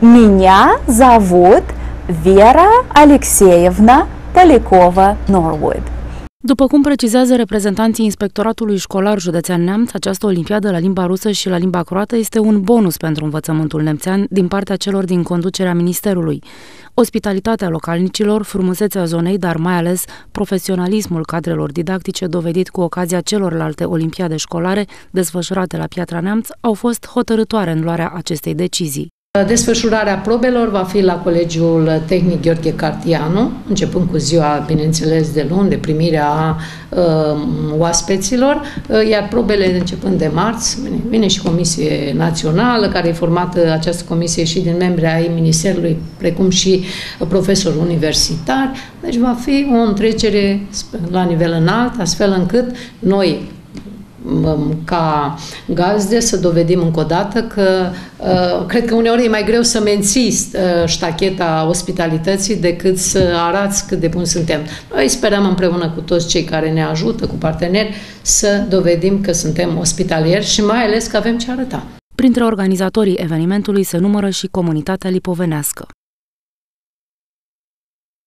Меня зовут Vera Alexeevna Talikova Norwood. După cum precizează reprezentanții Inspectoratului Școlar Județean Neamț, această olimpiadă la limba rusă și la limba croată este un bonus pentru învățământul nemțean din partea celor din conducerea Ministerului. Ospitalitatea localnicilor, frumusețea zonei, dar mai ales profesionalismul cadrelor didactice dovedit cu ocazia celorlalte olimpiade școlare desfășurate la Piatra Neamț au fost hotărătoare în luarea acestei decizii. Desfășurarea probelor va fi la Colegiul Tehnic Gheorghe Cartianu, începând cu ziua, bineînțeles, de luni, de primirea uh, oaspeților, uh, iar probele începând de marți, bine, vine și Comisie Națională, care e formată această comisie și din membri ai Ministerului, precum și profesori universitari, deci va fi o întrecere la nivel înalt, astfel încât noi, ca gazde să dovedim încă o dată că uh, cred că uneori e mai greu să mențiți uh, ștacheta ospitalității decât să arăți cât de bun suntem. Noi sperăm împreună cu toți cei care ne ajută, cu parteneri, să dovedim că suntem ospitalieri și mai ales că avem ce arăta. Printre organizatorii evenimentului se numără și comunitatea lipovenească.